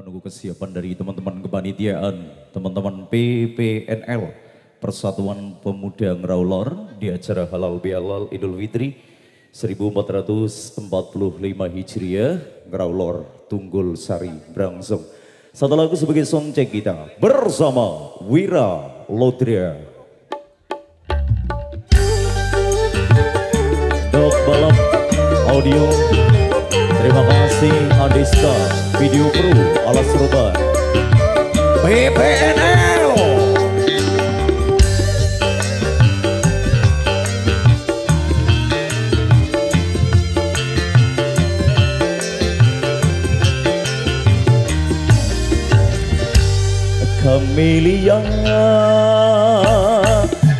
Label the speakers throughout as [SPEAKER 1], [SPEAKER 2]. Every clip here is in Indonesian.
[SPEAKER 1] menunggu kesiapan dari teman-teman kepanitiaan, teman-teman PPNL, Persatuan Pemuda Ngeraulor di acara Halal Bihalal Idul Fitri 1445 Hijriah, Ngeraulor Tunggul Sari Brangsong. Satu lagu sebagai soundcheck kita bersama Wira Lodria. Dok Balap Audio Terima kasih Adiska Video Pro Alas Roban PPNL Kamelia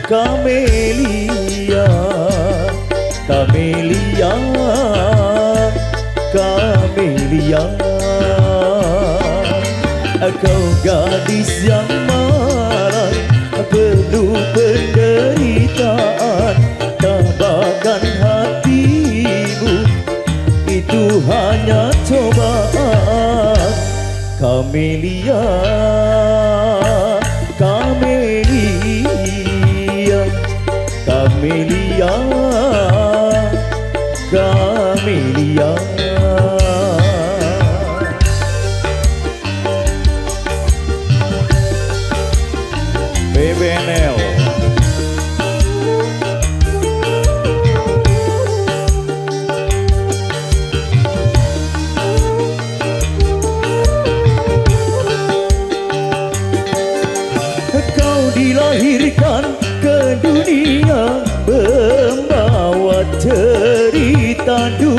[SPEAKER 1] Kamelia Kamelia Kamelia Kau gadis yang dilahirkan ke dunia Membawa cerita duka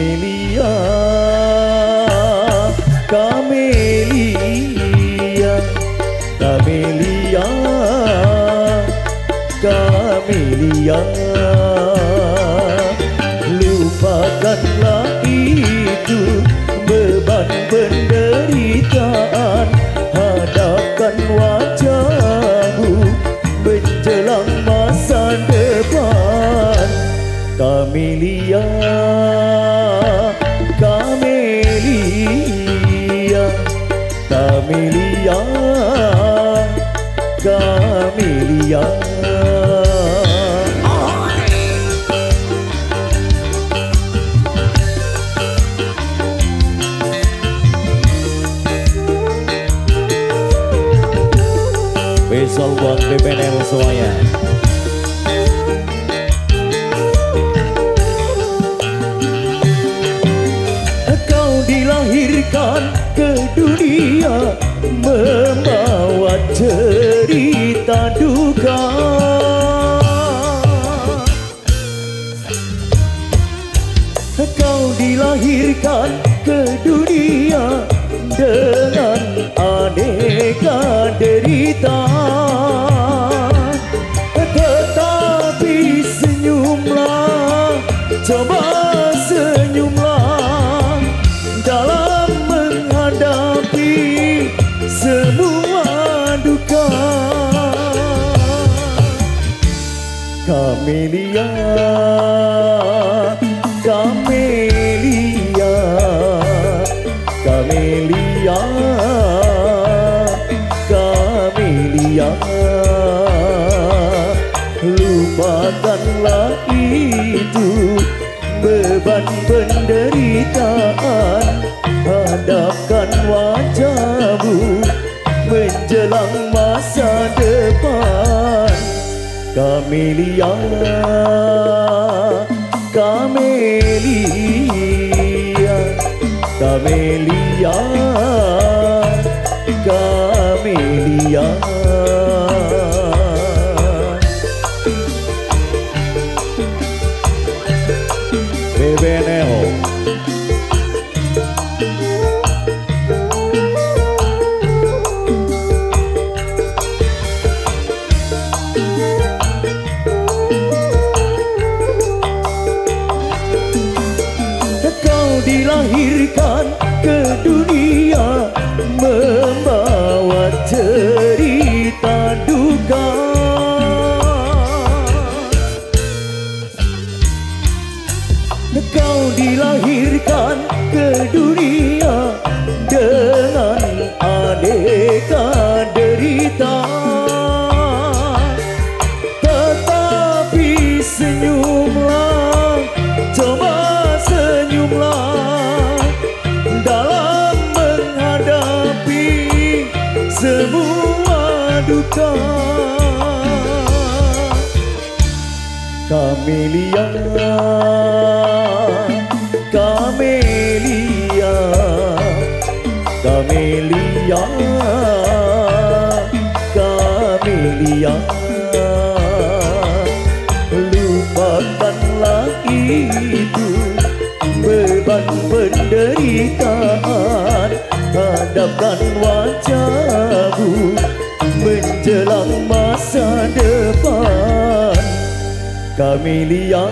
[SPEAKER 1] Camelia, Camelia, Camelia, Camelia. Lupakanlah itu. Kamelia Kamelia Besok buat BPNL semuanya God. Kamelia Kamelia Kamelia Kamelia Lupakanlah itu beban penderitaan Hadapkan wajahmu menjelang कामेलिया कामेलिया कामेलिया। कामेलिया Bebe duka. Kamelia. Kamelia. Kamelia. Kamelia. Lupakanlah itu Beban penderitaan Hadapkan wajahmu. Menjelang masa depan. Kamelia